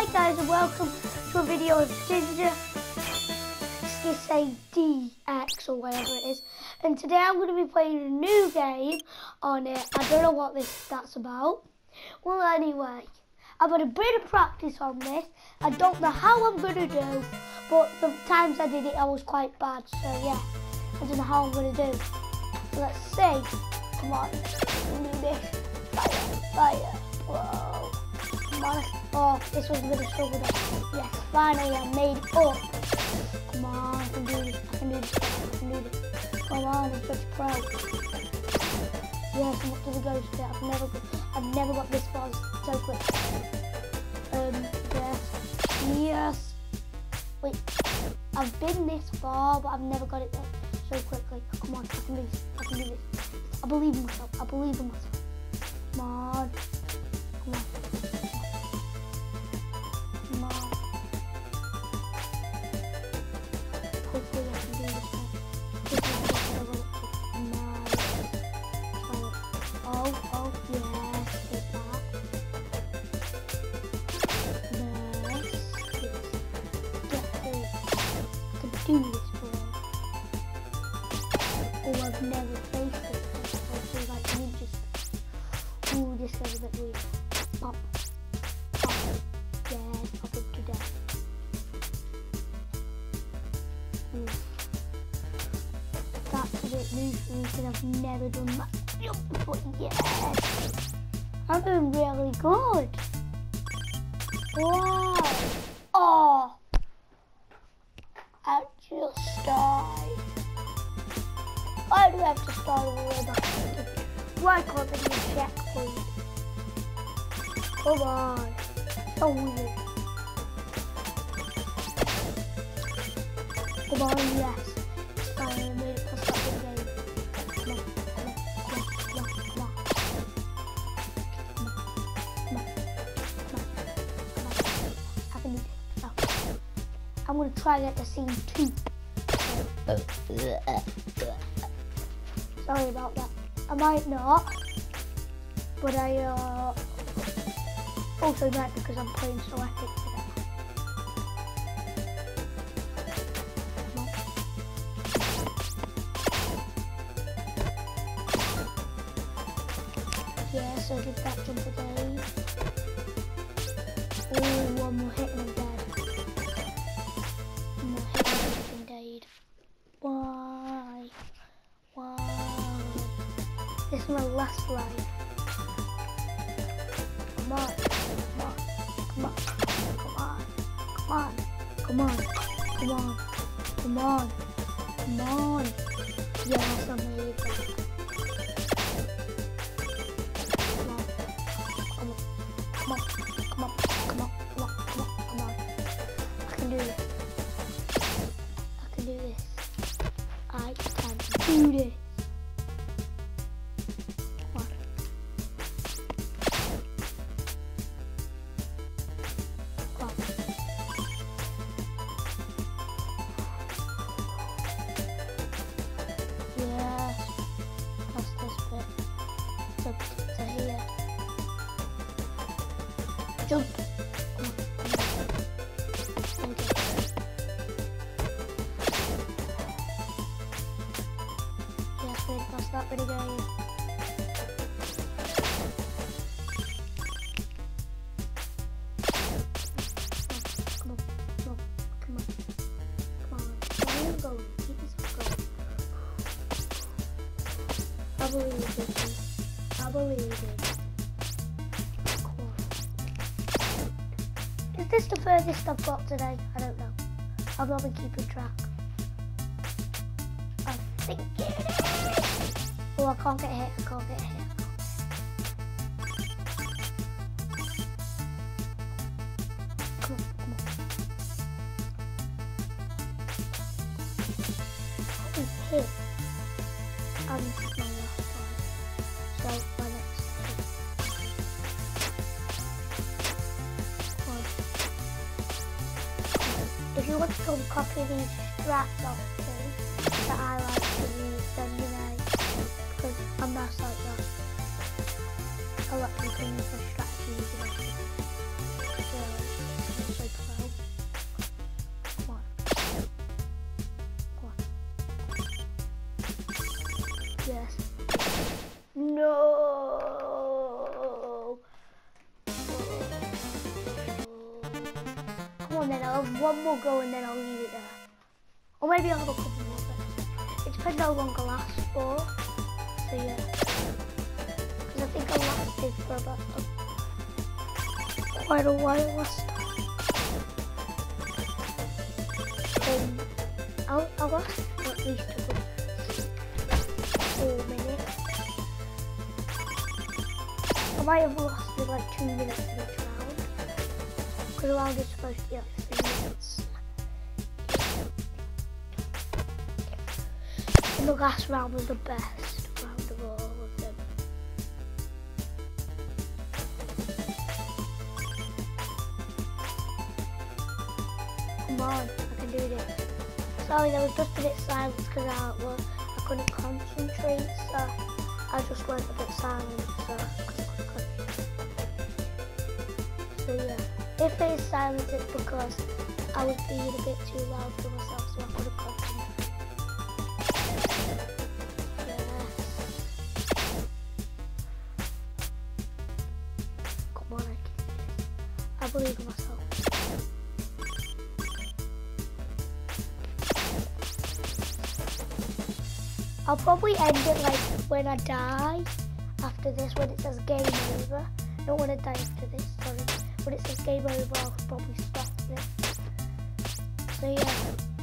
Hi guys and welcome to a video of Ninja Senki DX or whatever it is. And today I'm going to be playing a new game on it. I don't know what this that's about. Well anyway, I've had a bit of practice on this. I don't know how I'm going to do, but the times I did it I was quite bad. So yeah, I don't know how I'm going to do. Let's see. Come on, do this. Fire, fire. Whoa. Come on. Oh, this was a bit of struggle though. Yes, finally I made it up. Come on, I can do this, I can do this, I can do this. Come on, I'm such a pro. Yes, I'm up to the ghost bit. I've never I've never got this far so quick. Um, yes, yes. Wait, I've been this far, but I've never got it there so quickly. Come on, I can do this, I can do this. I believe in myself, I believe in myself. Come on. Come on. Oh, I've never faced it. I feel like you just... Ooh, this guy's a bit weird. Pop. Pop. Yeah, pop it to death. That's a bit me because I've never done that jump before. Yes! I'm doing really good. Wow. Oh! I just died. I do have to start over. Why can't they be checkpoint? Come on. So weird. Come on, yes. I'm gonna try that the scene too. Sorry about that. I might not, but I uh, also might because I'm playing so epic today. Yes, I did that jump again. Oh, one more hit and was my last line. Come on, come on, come on, come on, come on, come on, come on, come on. come on. Yes, I made that. do this. I can do this. Together. I believe it. I believe it. Is the furthest I've got today? I don't know. I'm not been keeping track. I think it is. Oh, I can't get hit. I can't get hit. you want to come copy these rap songs that I like to use, then you know, because I'm not like that. I like to you the straps easily. One more go and then I'll leave it there. Or maybe I'll have a couple more. But it depends how long I last for. So yeah. Because I think I lasted for about a, quite a while last time. Um, I'll, I'll last for at least a good minutes. I might have lasted like two minutes in each round. Because a round is supposed to be like the last round was the best round of all of them. Come on, I can do this. Sorry, there was just a bit silent because I, well, I couldn't concentrate, so I just went a bit silent. So, so yeah, if it is silent, it's because I was being a bit too loud for myself, myself. I'll probably end it like when I die after this, when it says game over. Not when I die after this, sorry. When it says game over, I'll probably stop it. So yeah.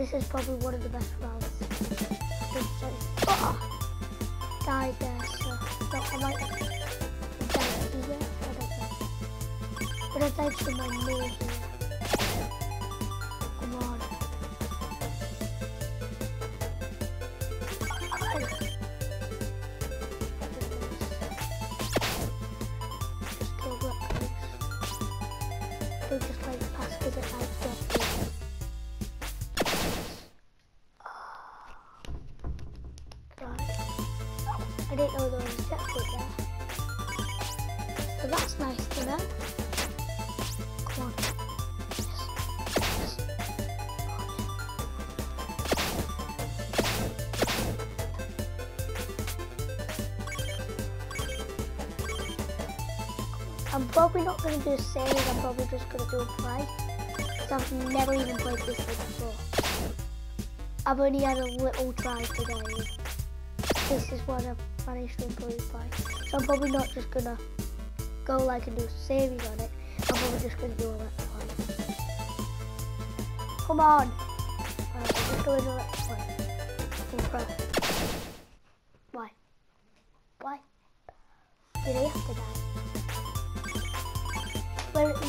This is probably one of the best rounds. Oh! Ah! Died there, so I might here. I don't know. But I died to my knee here. Come on. Just like it probably not going to do a save, I'm probably just going to do a play. Because I've never even played this game before. I've only had a little try today. This is what I've managed to improve by. So I'm probably not just going to go like and do a series on it. I'm probably just going to do a let's play. Come on! Alright, we're just doing a let's play. Pro. Why? Why? Did I have to die?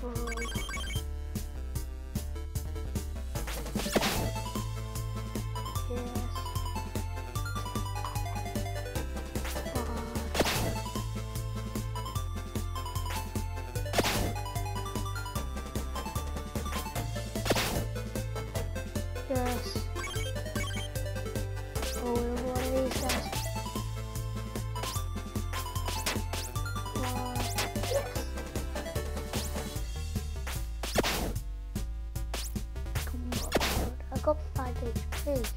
Come got five HP.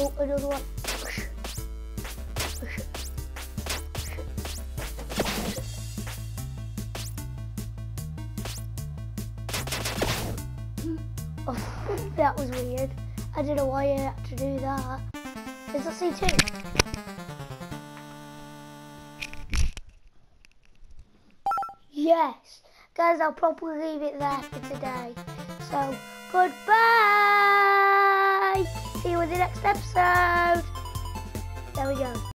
Oh, another one. Oh, that was weird. I don't know why I had to do that. Is that C2? Yes. Guys, I'll probably leave it there for today. So, goodbye. See you in the next episode. There we go.